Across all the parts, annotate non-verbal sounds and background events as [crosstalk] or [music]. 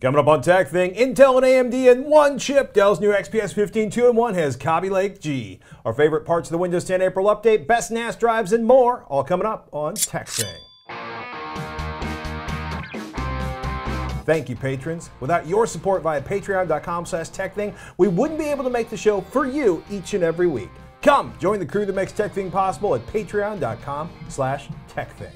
Coming up on TekThing, Intel and AMD in one chip. Dell's new XPS 15 2-in-1 has Kaby Lake G. Our favorite parts of the Windows 10 April update, best NAS drives, and more. All coming up on TekThing. Thank you, patrons. Without your support via patreon.com slash tekthing, we wouldn't be able to make the show for you each and every week. Come, join the crew that makes TekThing possible at patreon.com slash tekthing.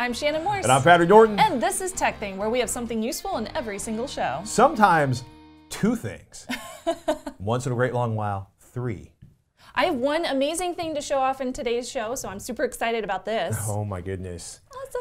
I'm Shannon Morse. And I'm Patrick Norton. And this is TekThing, where we have something useful in every single show. Sometimes two things. [laughs] Once in a great long while, three. I have one amazing thing to show off in today's show, so I'm super excited about this. [laughs] Oh my goodness. Awesome.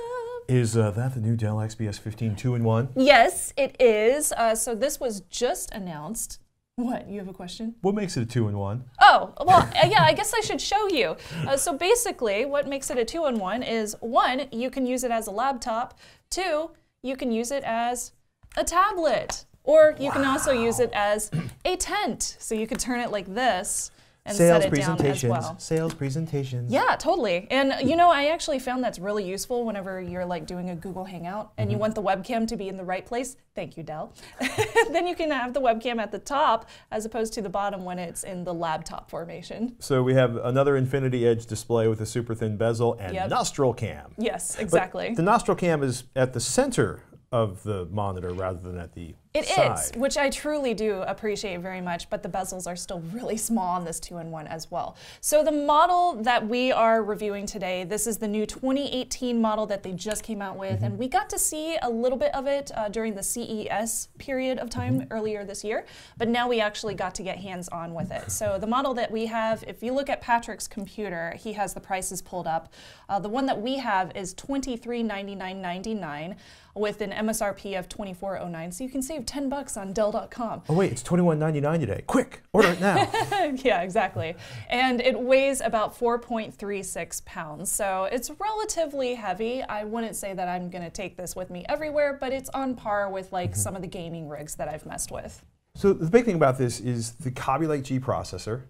Is uh, that the new Dell XPS 15 2-in-1? Yes, it is. Uh, so this was just announced. What? You have a question? What makes it a two-in-one? Oh, well, uh, yeah, I guess I should show you. Uh, so basically, what makes it a two-in-one is one, you can use it as a laptop. Two, you can use it as a tablet. Or you wow. can also use it as a tent. So you could turn it like this and sales set it down as well. Sales presentations. Yeah, totally. And you know, I actually found that's really useful whenever you're like doing a Google Hangout and mm-hmm. you want the webcam to be in the right place. Thank you, Dell. [laughs] then you can have the webcam at the top as opposed to the bottom when it's in the laptop formation. So we have another Infinity Edge display with a super thin bezel and yep. nostril cam. Yes, exactly. But the nostril cam is at the center of the monitor rather than at the it side. is, which I truly do appreciate very much, but the bezels are still really small on this two-in-one as well. So the model that we are reviewing today, this is the new 2018 model that they just came out with, mm -hmm. and we got to see a little bit of it uh, during the CES period of time mm -hmm. earlier this year, but now we actually got to get hands-on with it. So the model that we have, if you look at Patrick's computer, he has the prices pulled up. Uh, the one that we have is $2399.99 with an MSRP of 2409 so you can save 10 bucks on Dell.com. Oh wait, it's 21.99 today. Quick, order it now. [laughs] yeah, exactly. And it weighs about 4.36 pounds, so it's relatively heavy. I wouldn't say that I'm going to take this with me everywhere, but it's on par with like mm -hmm. some of the gaming rigs that I've messed with. So the big thing about this is the Lake G processor.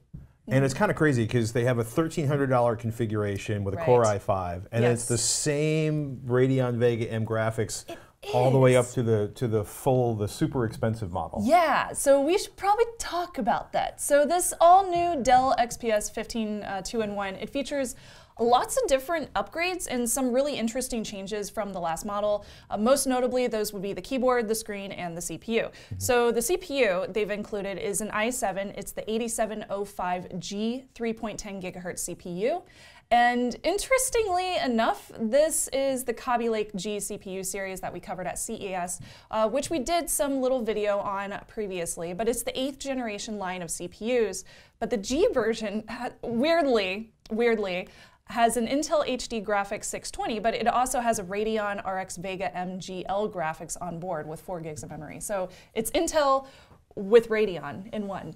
And it's kind of crazy because they have a $1,300 configuration with a right. Core i5, and yes. it's the same Radeon Vega M graphics all the way up to the to the full, the super expensive model. Yeah, so we should probably talk about that. So this all new Dell XPS 15 uh, 2-in-1, it features lots of different upgrades and some really interesting changes from the last model. Uh, most notably, those would be the keyboard, the screen, and the CPU. Mm -hmm. So the CPU they've included is an i7. It's the 8705G 3.10 gigahertz CPU. And interestingly enough, this is the Kaby Lake G CPU series that we covered at CES, uh, which we did some little video on previously, but it's the eighth generation line of CPUs. But the G version, weirdly, weirdly, has an Intel HD graphics 620, but it also has a Radeon RX Vega M GL graphics on board with 4 gigs of memory. So it's Intel with Radeon in one.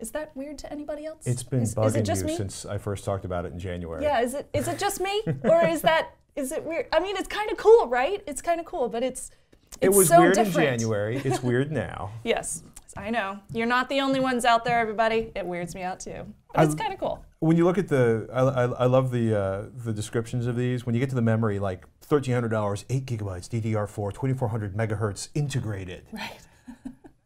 Is that weird to anybody else? It's been is, bugging is it you me? since I first talked about it in January. Yeah, is it is it just me, [laughs] or is that is it weird? I mean, it's kind of cool, right? It's kind of cool, but it's, it's it was so weird different. in January. It's weird now. [laughs] yes, I know. You're not the only ones out there, everybody. It weirds me out too, but I, it's kind of cool. When you look at the, I, I, I love the uh, the descriptions of these. When you get to the memory, like thirteen hundred dollars, eight gigabytes, DDR4, twenty four hundred megahertz integrated. Right.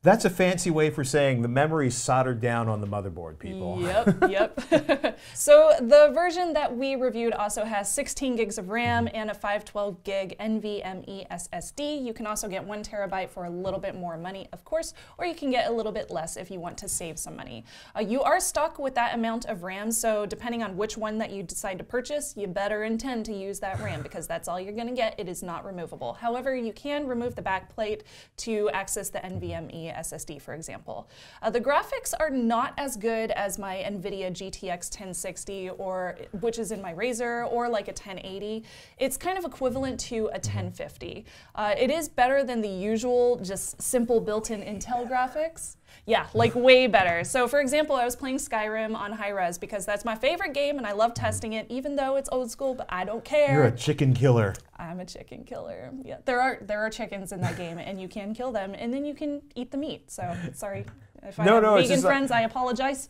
That's a fancy way for saying the memory's soldered down on the motherboard, people. Yep, [laughs] yep. [laughs] so the version that we reviewed also has 16 gigs of RAM and a 512 gig NVMe SSD. You can also get one terabyte for a little bit more money, of course, or you can get a little bit less if you want to save some money. Uh, you are stuck with that amount of RAM, so depending on which one that you decide to purchase, you better intend to use that RAM because that's all you're gonna get. It is not removable. However, you can remove the back plate to access the NVMe SSD, for example. Uh, the graphics are not as good as my NVIDIA GTX 1060, or which is in my Razer, or like a 1080. It's kind of equivalent to a 1050. Mm-hmm. Uh, it is better than the usual, just simple built-in Intel graphics. Yeah, like way better. So for example, I was playing Skyrim on high res because that's my favorite game and I love testing it even though it's old school, but I don't care. You're a chicken killer. I'm a chicken killer. Yeah, there are there are chickens in that game and you can kill them and then you can eat the meat. So sorry if I no, have no, vegan friends, like, I apologize.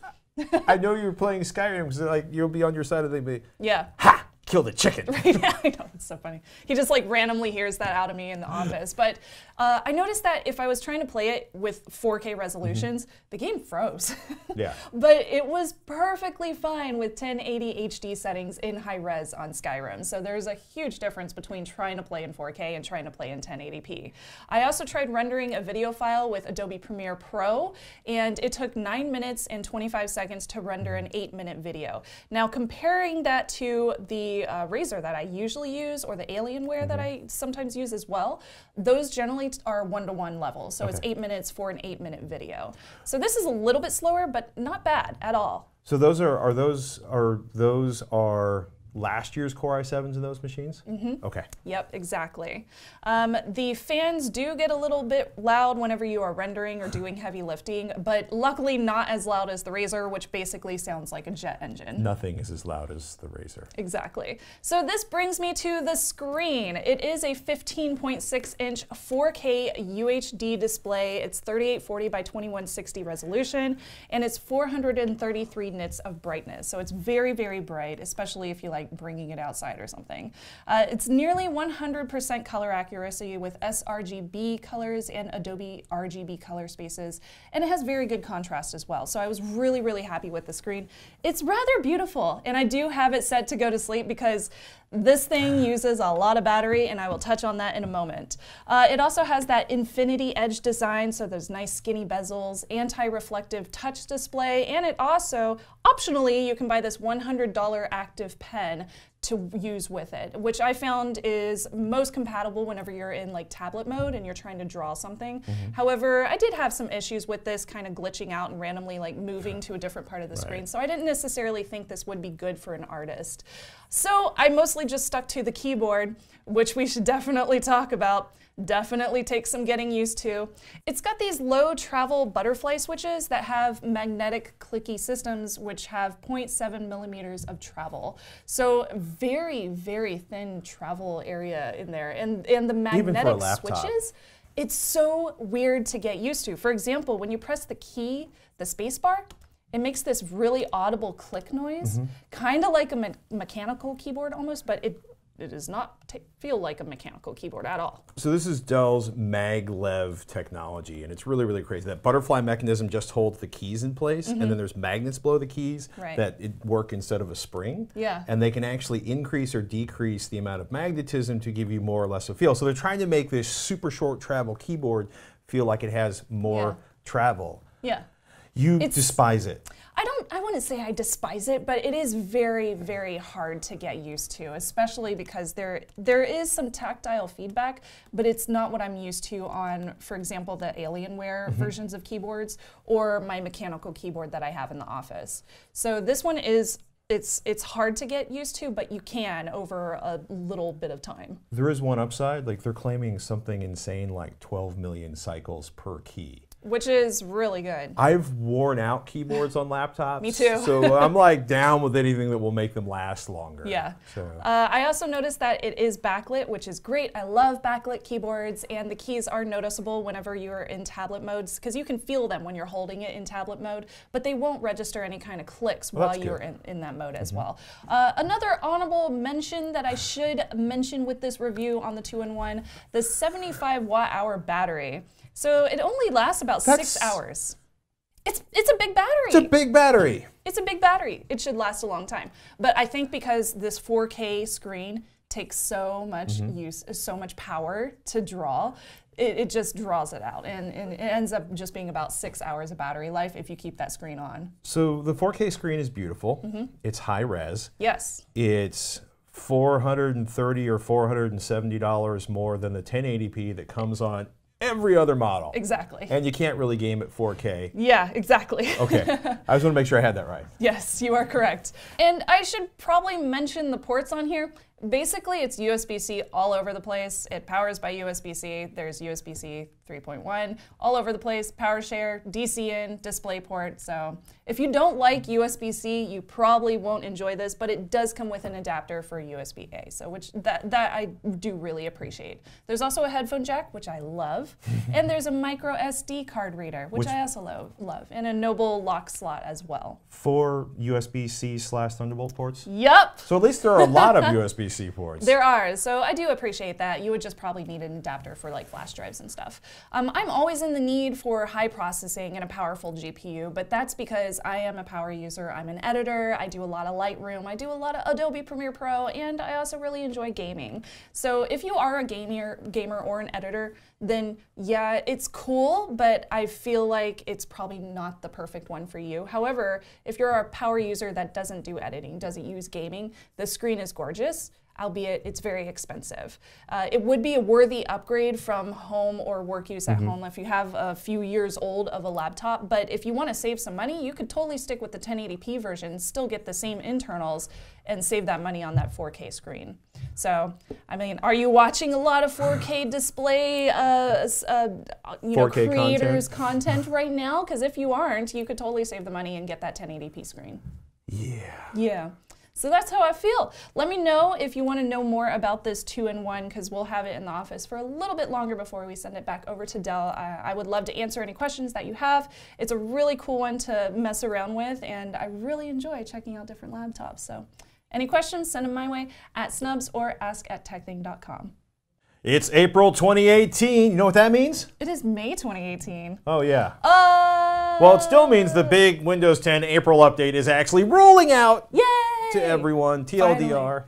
I know you were playing Skyrim because like you'll be on your side of the yeah. Ha! Kill the chicken. [laughs] yeah, I know it's so funny. He just like randomly hears that out of me in the office. But uh, I noticed that if I was trying to play it with 4K resolutions, mm-hmm. the game froze. [laughs] yeah. But it was perfectly fine with 1080 HD settings in high res on Skyrim. So there's a huge difference between trying to play in 4K and trying to play in 1080p. I also tried rendering a video file with Adobe Premiere Pro, and it took 9 minutes and 25 seconds to render an 8 minute video. Now, comparing that to the uh, Razer that I usually use or the Alienware mm-hmm. that I sometimes use as well, those generally are one to one level. So okay. it's 8 minutes for an 8 minute video. So this is a little bit slower, but not bad at all. So those are are those are those are last year's Core i7s in those machines? Mm-hmm. Okay. Yep, exactly. Um, the fans do get a little bit loud whenever you are rendering or doing heavy lifting, but luckily not as loud as the Razer, which basically sounds like a jet engine. Nothing is as loud as the Razer. Exactly. So this brings me to the screen. It is a 15.6 inch 4K UHD display. It's 3840 by 2160 resolution, and it's 433 nits of brightness. So it's very, very bright, especially if you like like bringing it outside or something. Uh, it's nearly 100% color accuracy with sRGB colors and Adobe RGB color spaces, and it has very good contrast as well. So I was really, really happy with the screen. It's rather beautiful, and I do have it set to go to sleep because this thing uses a lot of battery, and I will touch on that in a moment. Uh, it also has that infinity edge design, so those nice skinny bezels, anti-reflective touch display, and it also, optionally, you can buy this $100 active pen to use with it, which I found is most compatible whenever you're in like tablet mode and you're trying to draw something. Mm-hmm. However, I did have some issues with this kind of glitching out and randomly like moving to a different part of the right. screen. So I didn't necessarily think this would be good for an artist. So I mostly just stuck to the keyboard, which we should [laughs] definitely talk about definitely takes some getting used to. It's got these low travel butterfly switches that have magnetic clicky systems which have 0.7 millimeters of travel. So very, very thin travel area in there. And, and the magnetic switches, it's so weird to get used to. For example, when you press the key, the spacebar, it makes this really audible click noise, mm-hmm. kind of like a me- mechanical keyboard almost, but it it does not t- feel like a mechanical keyboard at all. So this is Dell's maglev technology, and it's really, really crazy. That butterfly mechanism just holds the keys in place, mm-hmm. and then mm-hmm. there's magnets below the keys right. that work instead of a spring. Yeah. And they can actually increase or decrease the amount of magnetism to give you more or less a feel. So they're trying to make this super short travel keyboard feel like it has more yeah. travel. Yeah. You it's, despise it. I don't I wouldn't say I despise it, but it is very very hard to get used to, especially because there there is some tactile feedback, but it's not what I'm used to on for example the Alienware mm-hmm. versions of keyboards or my mechanical keyboard that I have in the office. So this one is it's it's hard to get used to, but you can over a little bit of time. There is one upside, like they're claiming something insane like 12 million cycles per key which is really good. I've worn out keyboards on laptops. [laughs] Me too. so I'm like down with anything that will make them last longer. Yeah. So. Uh, I also noticed that it is backlit, which is great. I love backlit keyboards, and the keys are noticeable whenever you're in tablet modes because you can feel them when you're holding it in tablet mode, but they won't register any kind of clicks well, while you're in, in, that mode as mm-hmm. well. Uh, another honorable mention that I should mention with this review on the two in one the 75 watt hour battery. So it only lasts about That's, six hours. It's it's a big battery. It's a big battery. It's a big battery. It should last a long time. But I think because this 4K screen takes so much mm-hmm. use, so much power to draw, it, it, just draws it out and, and, it ends up just being about six hours of battery life if you keep that screen on. So the 4K screen is beautiful. Mm-hmm. It's high res. Yes. It's 430 or 470 dollars more than the 1080p that comes on every other model. Exactly. And you can't really game at 4K. Yeah, exactly. okay. [laughs] I just want to make sure I had that right. Yes, you are correct. And I should probably mention the ports on here. Basically it's USB-C all over the place. It powers by USB-C. There's USB-C 3.1 all over the place. Power share, DC in, DisplayPort. So if you don't like USB-C, you probably won't enjoy this, but it does come with an adapter for USB-A. So which that that I do really appreciate. There's also a headphone jack, which I love, [laughs] and there's a micro SD card reader, which, which I also lo love, and a Noble lock slot as well. Four USB-C slash Thunderbolt ports. Yep. So at least there are a lot of [laughs] USB-C ports. There are. So I do appreciate that. You would just probably need an adapter for like flash drives and stuff. Um, I'm always in the need for high processing and a powerful GPU, but that's because I am a power user. I'm an editor. I do a lot of Lightroom. I do a lot of Adobe Premiere Pro, and I also really enjoy gaming. So if you are a gamer, gamer or an editor, then yeah, it's cool, but I feel like it's probably not the perfect one for you. However, if you're a power user that doesn't do editing, doesn't use gaming, the screen is gorgeous albeit it's very expensive. Uh, it would be a worthy upgrade from home or work use at mm -hmm. home if you have a few years old of a laptop, but if you want to save some money, you could totally stick with the 1080p version, still get the same internals, and save that money on that 4K screen. So, I mean, are you watching a lot of 4K [sighs] display, uh, uh, you know, creators content, [laughs] content right now? Because if you aren't, you could totally save the money and get that 1080p screen. Yeah. Yeah. So that's how I feel. Let me know if you want to know more about this two-in-one because we'll have it in the office for a little bit longer before we send it back over to Dell. I, I would love to answer any questions that you have. It's a really cool one to mess around with and I really enjoy checking out different laptops. So any questions, send them my way at snubs or ask at tekthing.com. It's April 2018. You know what that means? It is May 2018. Oh, yeah. Uh, well, it still means the big Windows 10 April update is actually rolling out. Yay! To everyone. TLDR.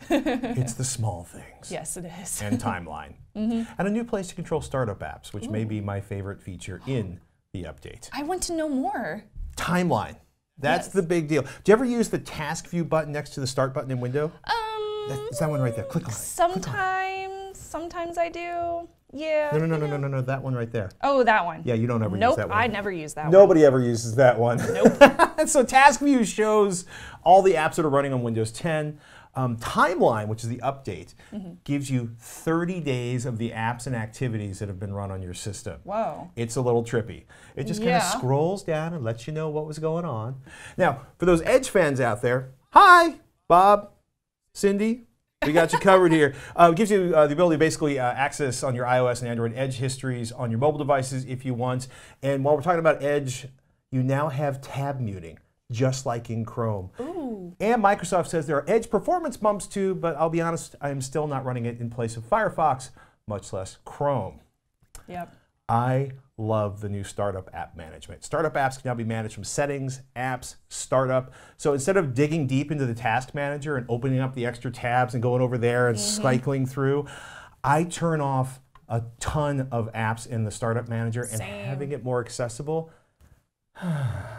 it's the small things. Yes, it is. and timeline. [laughs] Mm -hmm. And a new place to control startup apps, which Ooh. may be my favorite feature in the update. I want to know more. Timeline. That's yes. the big deal. Do you ever use the task view button next to the start button in Windows? Um, that, it's that one right there. Click on it. Sometimes, sometimes I do. Yeah. No, no, no, no, no, no, no, that one right there. Oh, that one. Yeah, you don't ever nope, use that one. I never use that one. Nobody one. ever uses that one. Nope. [laughs] so Task View shows all the apps that are running on Windows 10. Um, timeline, which is the update, mm -hmm. gives you 30 days of the apps and activities that have been run on your system. Whoa. It's a little trippy. It just kind of scrolls down and lets you know what was going on. Now, for those Edge fans out there, hi, Bob, Cindy, we got you covered here. Uh, it gives you uh, the ability to basically uh, access on your iOS and Android Edge histories on your mobile devices if you want. And while we're talking about Edge, you now have tab muting, just like in Chrome. Ooh. And Microsoft says there are Edge performance bumps too, but I'll be honest, I'm still not running it in place of Firefox, much less Chrome. Yep. I love the new startup app management. Startup apps can now be managed from settings, apps, startup. So instead of digging deep into the task manager and opening up the extra tabs and going over there and mm -hmm. cycling through, I turn off a ton of apps in the startup manager Same. and having it more accessible [sighs]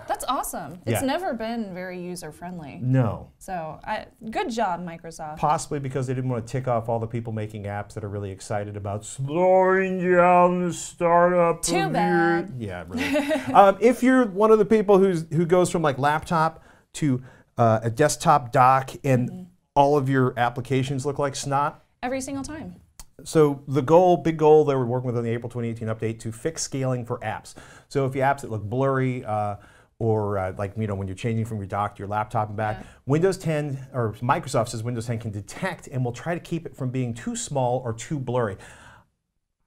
That's awesome. It's yeah. never been very user friendly. No. So, I, good job, Microsoft. Possibly because they didn't want to tick off all the people making apps that are really excited about slowing down the startup. Too bad. Your, yeah, really. [laughs] um, if you're one of the people who's who goes from like laptop to uh, a desktop dock and mm -hmm. all of your applications look like snot. Every single time. So the goal, big goal they were working with on the April 2018 update to fix scaling for apps. So if you have apps that look blurry, uh, or uh, like you know when you're changing from your dock to your laptop and back, yeah. Windows 10 or Microsoft says Windows 10 can detect and will try to keep it from being too small or too blurry.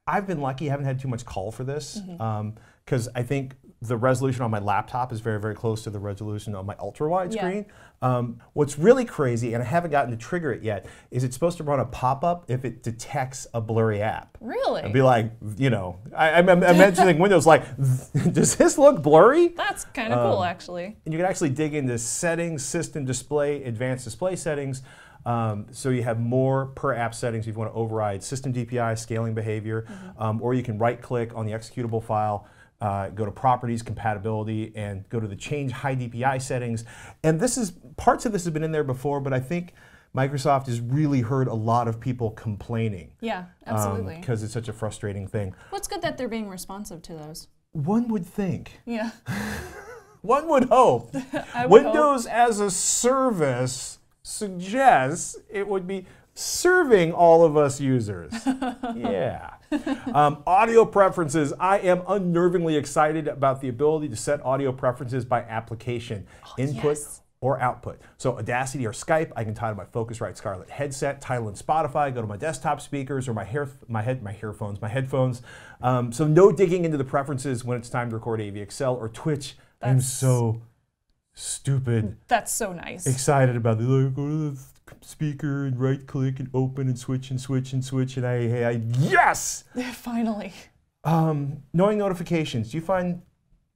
I've been lucky; I haven't had too much call for this because mm -hmm. um, I think the resolution on my laptop is very, very close to the resolution on my ultra wide yeah. screen. Um, what's really crazy, and I haven't gotten to trigger it yet, is it's supposed to run a pop up if it detects a blurry app. Really? I'd be like, you know, I, am mentioning [laughs] Windows, like, [laughs] does this look blurry? That's kind of um, cool, actually. And you can actually dig into settings, system display, advanced display settings. Um, so you have more per app settings if you want to override system DPI, scaling behavior, mm -hmm. or you can right click on the executable file uh, go to properties, compatibility, and go to the change high DPI settings. And this is, parts of this have been in there before, but I think Microsoft has really heard a lot of people complaining. Yeah, absolutely. Because um, it's such a frustrating thing. Well, it's good that they're being responsive to those. One would think. Yeah. [laughs] One would hope. [laughs] would Windows hope. as a service suggests it would be serving all of us users. [laughs] yeah. Um, audio preferences. I am unnervingly excited about the ability to set audio preferences by application, oh, input yes. or output. So Audacity or Skype, I can tie to my Focusrite Scarlett headset, title in Spotify, go to my desktop speakers or my hair, my head, my earphones, my headphones. Um, so no digging into the preferences when it's time to record AVXL or Twitch. That's, I'm so stupid. That's so nice. Excited about the like, go to the speaker and right click and open and switch and switch and switch and I, I yes [laughs] finally um, knowing notifications do you find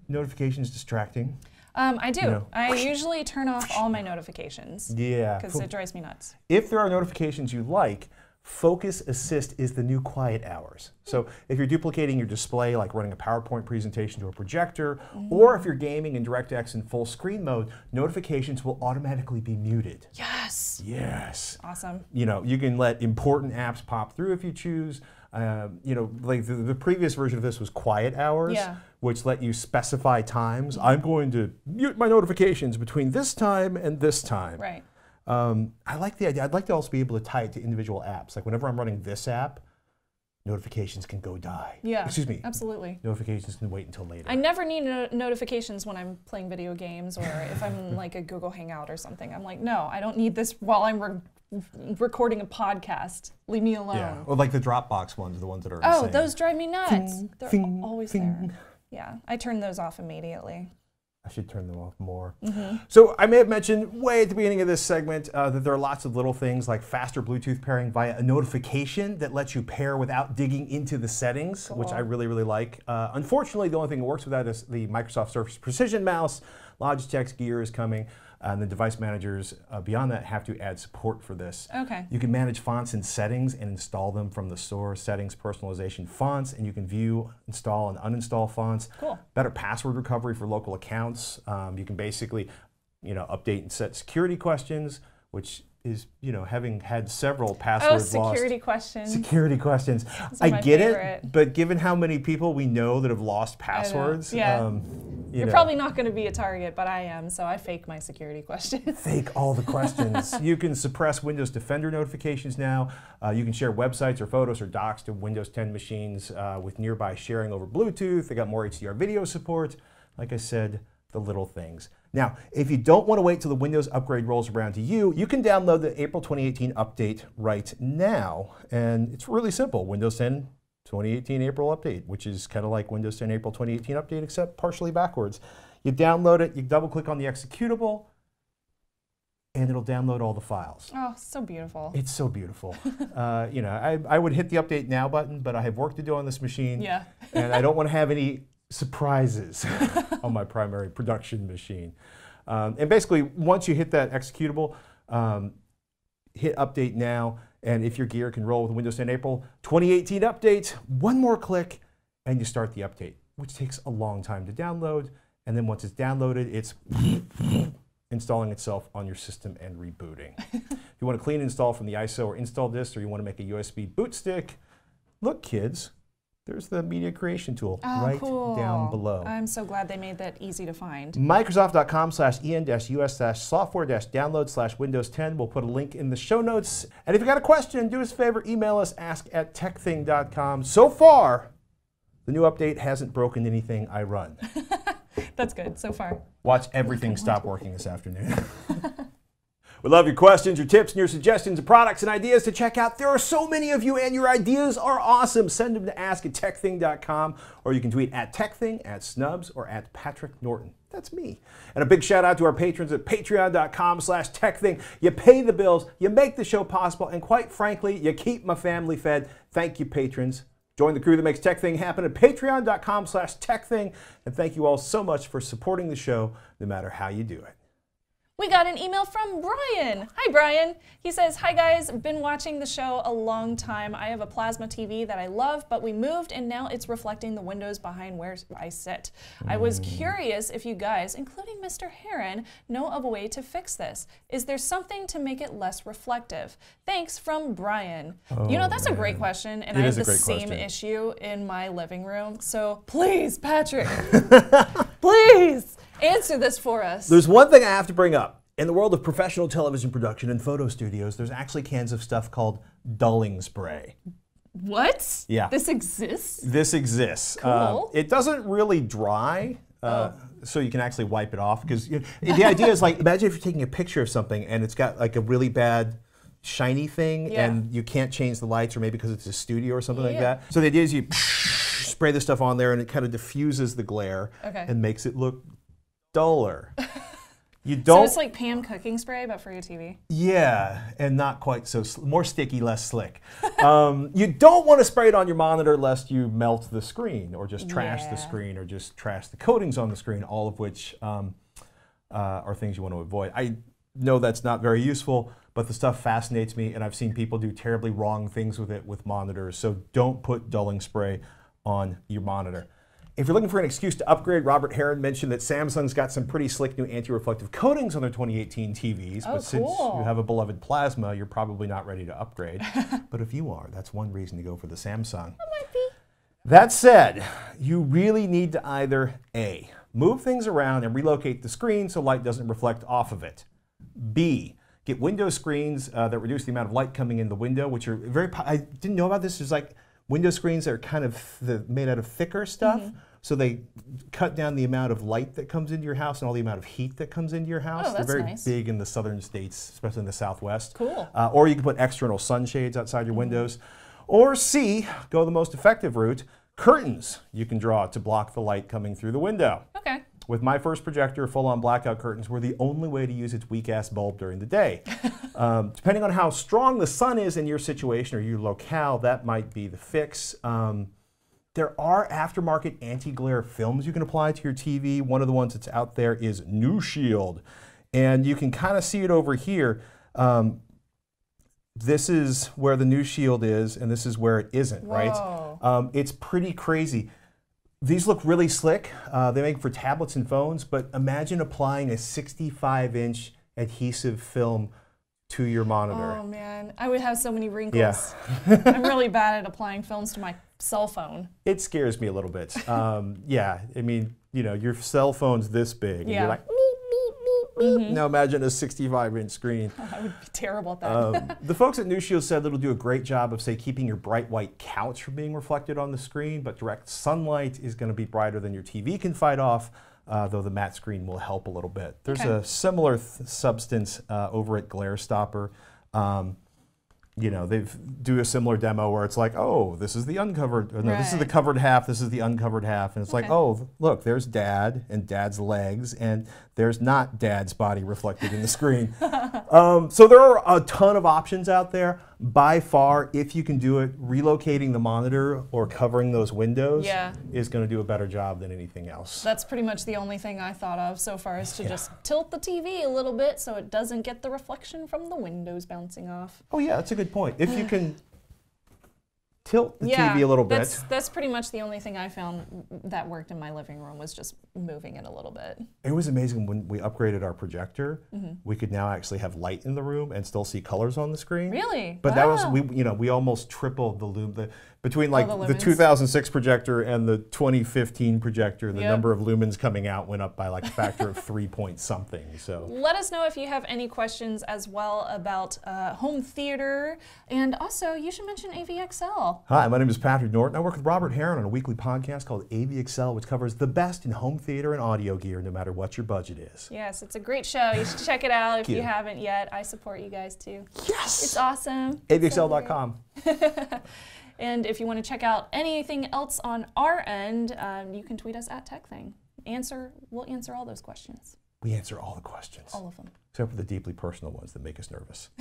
notifications distracting um, I do. You know, I usually turn off all my notifications. Yeah. Because it drives me nuts. If there are notifications you like, Focus Assist is the new quiet hours. So if you're duplicating your display, like running a PowerPoint presentation to a projector, mm. or if you're gaming in DirectX in full screen mode, notifications will automatically be muted. Yes. Yes. Awesome. You know, you can let important apps pop through if you choose. Uh, you know, like the, the, previous version of this was quiet hours, yeah. which let you specify times. I'm going to mute my notifications between this time and this time. Right. Um, I like the idea. I'd like to also be able to tie it to individual apps. Like whenever I'm running this app, notifications can go die. Yeah. Excuse me. Absolutely. Notifications can wait until later. I never need no notifications when I'm playing video games or if I'm [laughs] like a Google Hangout or something. I'm like, no, I don't need this while I'm re recording a podcast. Leave me alone. Yeah. Or like the Dropbox ones, the ones that are. Oh, insane. those drive me nuts. They're always there. Yeah, I turn those off immediately. I should turn them off more. Mm-hmm. So I may have mentioned way at the beginning of this segment uh, that there are lots of little things like faster Bluetooth pairing via a notification that lets you pair without digging into the settings, cool. which I really, really like. Uh, unfortunately, the only thing that works with that is the Microsoft Surface Precision Mouse. Logitech's Gear is coming. And the device managers uh, beyond that have to add support for this. Okay. You can manage fonts and settings and install them from the store, settings, personalization, fonts, and you can view, install, and uninstall fonts. Cool. Better password recovery for local accounts. Um, you can basically, you know, update and set security questions, which is you know having had several password oh, security lost. questions. Security questions. I get favorite. it, but given how many people we know that have lost passwords, yeah. Um, you are probably not going to be a target, but I am, so I fake my security questions. Fake all the [laughs] questions. you can suppress Windows Defender notifications now. Uh, you can share websites or photos or docs to Windows 10 machines uh, with nearby sharing over Bluetooth. They got more HDR video support. Like I said, the little things. Now, if you don't want to wait till the Windows upgrade rolls around to you, you can download the April 2018 update right now. And it's really simple. Windows 10 2018 April update, which is kind of like Windows 10 April 2018 update, except partially backwards. You download it, you double click on the executable, and it'll download all the files. Oh, so beautiful. It's so beautiful. [laughs] uh, you know, I, I would hit the update now button, but I have work to do on this machine. Yeah. and I don't want to have any surprises [laughs] on my primary production machine. Um, and basically, once you hit that executable, um, hit update now, and if your gear can roll with Windows 10 April 2018 update, one more click, and you start the update, which takes a long time to download. And then once it's downloaded, it's [laughs] installing itself on your system and rebooting. [laughs] if you want to clean install from the ISO or install disk, or you want to make a USB boot stick, look, kids, there's the media creation tool oh, right cool. down below. I'm so glad they made that easy to find. Microsoft.com slash en-us slash software dash download slash Windows 10. We'll put a link in the show notes. And if you got a question, do us a favor, email us ask at tekthing.com. So far, the new update hasn't broken anything I run. [laughs] That's good so far. Watch everything stop working this afternoon. [laughs] We love your questions, your tips, and your suggestions of products and ideas to check out. There are so many of you, and your ideas are awesome. Send them to ask at tekthing.com, or you can tweet at tekthing, at snubs, or at Patrick Norton. That's me. And a big shout out to our patrons at patreon.com slash tekthing. You pay the bills, you make the show possible, and quite frankly, you keep my family fed. Thank you, patrons. Join the crew that makes TekThing happen at patreon.com slash tekthing. And thank you all so much for supporting the show, no matter how you do it. We got an email from Bryan. Hi, Bryan. He says, Hi, guys. Been watching the show a long time. I have a plasma TV that I love, but we moved and now it's reflecting the windows behind where I sit. I was mm. curious if you guys, including Mr. Heron, know of a way to fix this. Is there something to make it less reflective? Thanks from Bryan. Oh, you know, that's man. a great question, and it I have the same question. issue in my living room. So please, Patrick, [laughs] please answer this for us. There's one thing I have to bring up. In the world of professional television production and photo studios, there's actually cans of stuff called dulling spray. What? Yeah. This exists? This exists. Cool. Uh, it doesn't really dry. Uh, So you can actually wipe it off because you know, the idea is like imagine if you're taking a picture of something and it's got like a really bad shiny thing Yeah. and you can't change the lights or maybe because it's a studio or something like that. So the idea is you [laughs] spray the stuff on there and it kind of diffuses the glare Okay. and makes it look duller. [laughs] You don't So it's like Pam cooking spray, but for your TV. yeah, and not quite so more sticky, less slick. [laughs] um, you don't want to spray it on your monitor lest you melt the screen or just trash Yeah. the screen or just trash the coatings on the screen. All of which um, uh, are things you want to avoid. I know that's not very useful, but the stuff fascinates me, and I've seen people do terribly wrong things with it with monitors. So don't put dulling spray on your monitor. If you're looking for an excuse to upgrade, Robert Heron mentioned that Samsung's got some pretty slick new anti-reflective coatings on their 2018 TVs. Oh, but since you have a beloved plasma, you're probably not ready to upgrade. [laughs] but if you are, that's one reason to go for the Samsung. Might be. That said, you really need to either A, move things around and relocate the screen so light doesn't reflect off of it. B, get window screens uh, that reduce the amount of light coming in the window, which are very, po- I didn't know about this. There's like window screens are kind of made out of thicker stuff. Mm-hmm. So they cut down the amount of light that comes into your house and all the amount of heat that comes into your house. Oh, that's They're very nice. big in the southern states, especially in the southwest. Cool. Uh, or you can put external sunshades outside your windows. Or C, go the most effective route, curtains you can draw to block the light coming through the window. Okay. With my first projector, full on blackout curtains were the only way to use its weak ass bulb during the day. [laughs] um, depending on how strong the sun is in your situation or your locale, that might be the fix. Um, there are aftermarket anti-glare films you can apply to your TV. One of the ones that's out there is NuShield, and you can kind of see it over here. Um, this is where the NuShield is, and this is where it isn't. Whoa. Right? Um, it's pretty crazy. These look really slick. Uh, they make for tablets and phones, but imagine applying a 65-inch adhesive film to your monitor. Oh man, I would have so many wrinkles. Yeah. I'm [laughs] really bad at applying films to my cell phone. It scares me a little bit. Um, yeah, I mean, you know, your cell phone's this big, and Yeah. you're like, "Meep, meep, meep, meep." now imagine a 65-inch screen. [laughs] I would be terrible at that. Um, [laughs] the folks at NuShield said it'll do a great job of, say, keeping your bright white couch from being reflected on the screen, but direct sunlight is going to be brighter than your TV can fight off. Uh, though the matte screen will help a little bit. There's Okay. a similar th- substance uh, over at GlareStopper. Um, you know, they do a similar demo where it's like, oh, this is the uncovered, or no, this is the covered half, this is the uncovered half. And it's like, oh, look, there's dad and dad's legs, and there's not dad's body reflected in the screen. [laughs] um, so there are a ton of options out there. By far, if you can do it, relocating the monitor or covering those windows Yeah. is going to do a better job than anything else. That's pretty much the only thing I thought of so far is to Yeah. just tilt the TV a little bit so it doesn't get the reflection from the windows bouncing off. Oh, yeah, that's a good point. If you can tilt the yeah, TV a little bit. That's that's pretty much the only thing I found that worked in my living room was just moving it a little bit. It was amazing when we upgraded our projector. Mm-hmm. We could now actually have light in the room and still see colors on the screen. Really? But that was we you know we almost tripled the the between like the the, 2006 projector and the 2015 projector. The Yep. number of lumens coming out went up by like a factor of three point something. So Let us know if you have any questions as well about uh, home theater, and also you should mention AVXL. hi, my name is Patrick Norton. I work with Robert Heron on a weekly podcast called AVXL, which covers the best in home theater and audio gear, no matter what your budget is. Yes, it's a great show. You should check it out if you. you. haven't yet. I support you guys too. Yes. It's awesome. AVXL.com. [laughs] And if you want to check out anything else on our end, um, you can tweet us at TekThing. Answer, we'll answer all those questions, We answer all the questions, all of them. except for the deeply personal ones that make us nervous. [laughs]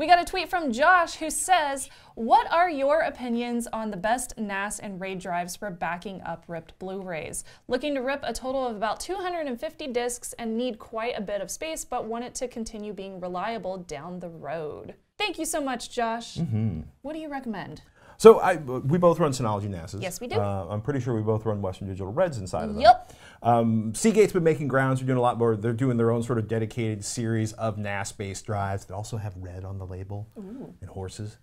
We got a tweet from Josh who says, What are your opinions on the best NAS and RAID drives for backing up ripped Blu rays? Looking to rip a total of about 250 discs and need quite a bit of space, but want it to continue being reliable down the road. Thank you so much, Josh. Mm-hmm. What do you recommend? So I, we both run Synology NASs. Yes, we do. Uh, I'm pretty sure we both run Western Digital Reds inside of them. Yep. Um, Seagate's been making grounds. They're doing a lot more. They're doing their own sort of dedicated series of NAS-based drives that also have red on the label and horses.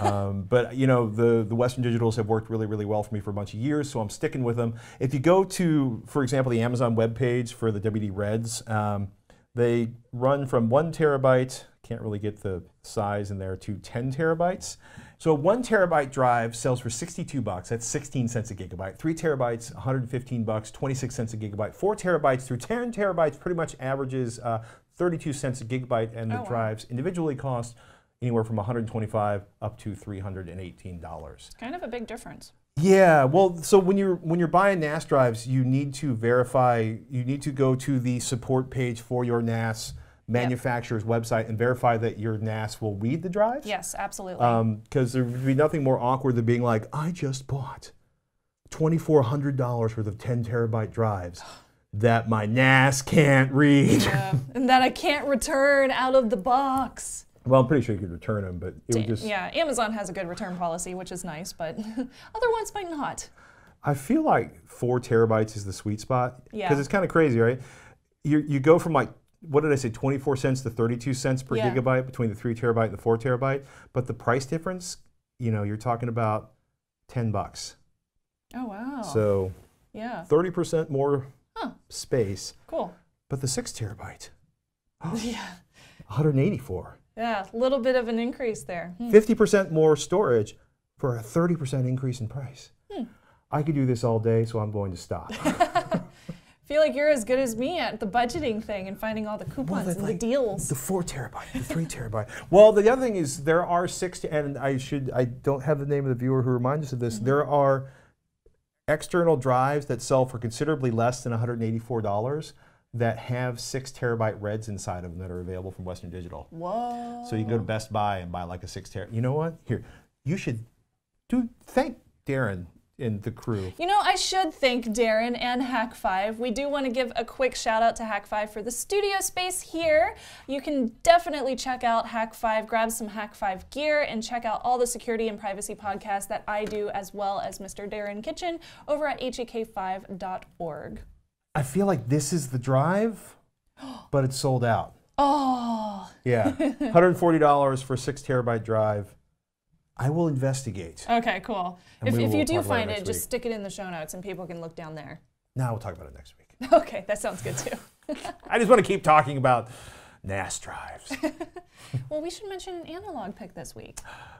um, [laughs] but you know the the Western Digitals have worked really really well for me for a bunch of years, so I'm sticking with them. If you go to, for example, the Amazon webpage for the WD Reds. Um, They run from one terabyte, can't really get the size in there, to 10 terabytes. So one terabyte drive sells for 62 bucks. That's 16 cents a gigabyte. Three terabytes, 115 bucks, 26 cents a gigabyte. Four terabytes through 10 terabytes pretty much averages uh, 32 cents a gigabyte, and the oh, drives wow. individually cost anywhere from 125 up to 318 dollars. Kind of a big difference. Yeah, well, so when you're when you're buying NAS drives, you need to verify. You need to go to the support page for your NAS manufacturer's yep. website and verify that your NAS will read the drives? Yes, absolutely. Because um, there would be nothing more awkward than being like, I just bought twenty four hundred dollars worth of ten terabyte drives. [gasps] that my NAS can't read. Yeah, [laughs] and that I can't return out of the box. Well, I'm pretty sure you could return them, but it would just. Yeah, Amazon has a good return policy, which is nice, but [laughs] other ones might not. I feel like four terabytes is the sweet spot. Yeah. Because it's kind of crazy, right? You, you go from like, what did I say, 24 cents to 32 cents per yeah. gigabyte between the three terabyte and the four terabyte. But the price difference, you know, you're talking about 10 bucks. Oh, wow. So, yeah. 30% more huh. space. Cool. But the six terabyte, [laughs] oh, yeah. 184. Yeah, a little bit of an increase there. 50% hmm. more storage for a 30% increase in price. Hmm. I could do this all day, so I'm going to stop. [laughs] feel like you're as good as me at the budgeting thing and finding all the coupons well, and like the deals. The four terabyte, the three terabyte. Well, the other thing is there are six, and I should I don't have the name of the viewer who reminds us of this. Mm -hmm. There are external drives that sell for considerably less than $184 that have six terabyte reds inside of them that are available from Western Digital. Whoa. So you can go to Best Buy and buy like a six terabyte. You know what? Here, you should do thank Darren and the crew. You know, I should thank Darren and Hak5. We do want to give a quick shout out to Hak5 for the studio space here. You can definitely check out Hak5, grab some Hak5 gear, and check out all the security and privacy podcasts that I do, as well as Mr. Darren Kitchen over at hak5.org. I feel like this is the drive, [gasps] but it's sold out. Oh. Yeah. [laughs] $140 for a six terabyte drive. I will investigate. Okay, cool. If, if you do find it, it just week. stick it in the show notes and people can look down there. No, we'll talk about it next week. [laughs] Okay, that sounds good too. [laughs] I just want to keep talking about NAS drives. [laughs] well, we should mention an analog pick this week.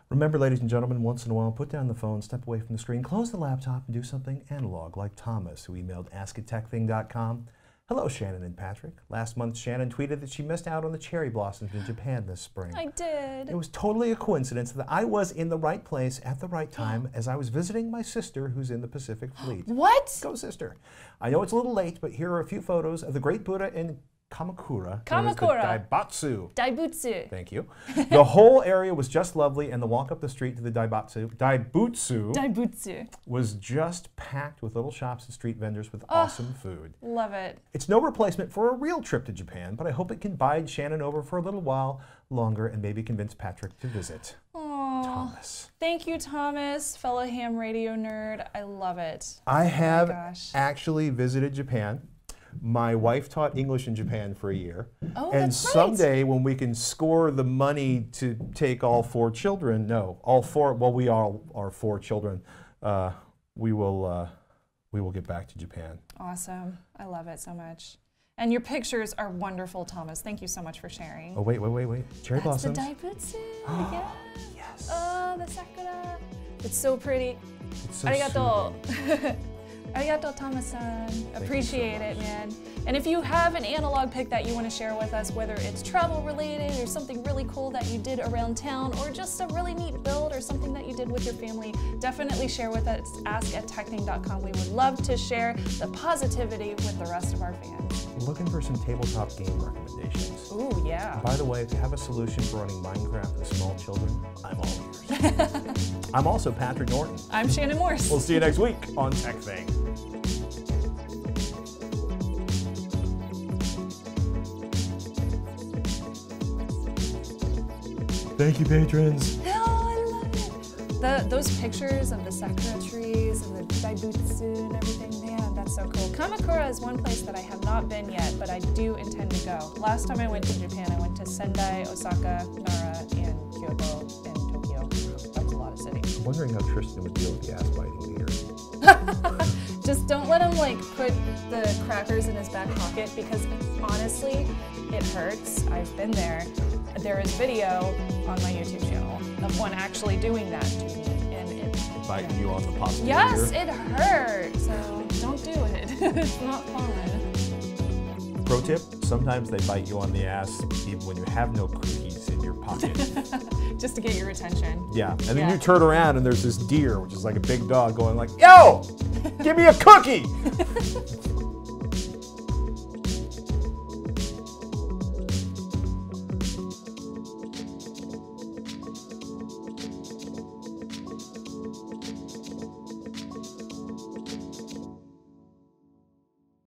Remember, ladies and gentlemen, once in a while, put down the phone, step away from the screen, close the laptop, and do something analog, like Thomas, who emailed askatechthing.com. Hello, Shannon and Patrick. Last month, Shannon tweeted that she missed out on the cherry blossoms in Japan this spring. I did. It was totally a coincidence that I was in the right place at the right time [gasps] as I was visiting my sister who's in the Pacific Fleet. [gasps] What? Go, sister. I know it's a little late, but here are a few photos of the Great Buddha in Kamakura. Kamakura. Daibatsu. Daibutsu. Thank you. the whole area was just lovely, and the walk up the street to the Daibatsu, Daibutsu, Daibutsu was just packed with little shops and street vendors with oh, awesome food. Love it. It's no replacement for a real trip to Japan, but I hope it can bide Shannon over for a little while longer and maybe convince Patrick to visit. Aww. Thomas. Thank you, Thomas, fellow ham radio nerd. I love it. I oh have actually visited Japan. My wife taught English in Japan for a year. Oh, and that's someday when we can score the money to take all four children, no, all four, well, we all are four children, uh, we will uh, we will get back to Japan. Awesome. I love it so much. And your pictures are wonderful, Thomas. Thank you so much for sharing. Oh, wait, wait, wait, wait. Cherry That's blossoms. the Daibutsu. [gasps] yes. yes. Oh, the sakura. It's so pretty. It's so Arigato. [laughs] Oh, Arigato Thomas-san. Appreciate so it, man. And if you have an analog pick that you want to share with us, whether it's travel related or something really cool that you did around town or just a really neat build or something that you did with your family, definitely share with us. Ask at tekthing.com. We would love to share the positivity with the rest of our fans. Looking for some tabletop game recommendations. Ooh, yeah. By the way, if you have a solution for running Minecraft with small children, I'm all ears. [laughs] I'm also Patrick Norton. I'm Shannon Morse. We'll see you next week on TekThing. Thank you, patrons. Oh, I love it. The, those pictures of the sakura trees and the daibutsu and everything, man, that's so cool. Kamakura is one place that I have not been yet, but I do intend to go. Last time I went to Japan, I went to Sendai, Osaka, Nara, and Kyoto, and Tokyo. That was a lot of cities. I'm wondering how Tristan would deal with the ass biting here. [laughs] Just don't let him like put the crackers in his back pocket because honestly, It hurts. I've been there. There is video on my YouTube channel of one actually doing that to me, and it. Biting you on the posterior. Yes, it hurts. So don't do it. [laughs] it's not fun. Pro tip: Sometimes they bite you on the ass even when you have no cookies in your pocket. [laughs] Just to get your attention. Yeah, and then Yeah. you turn around and there's this deer, which is like a big dog, going like, "Yo, give me a cookie." [laughs]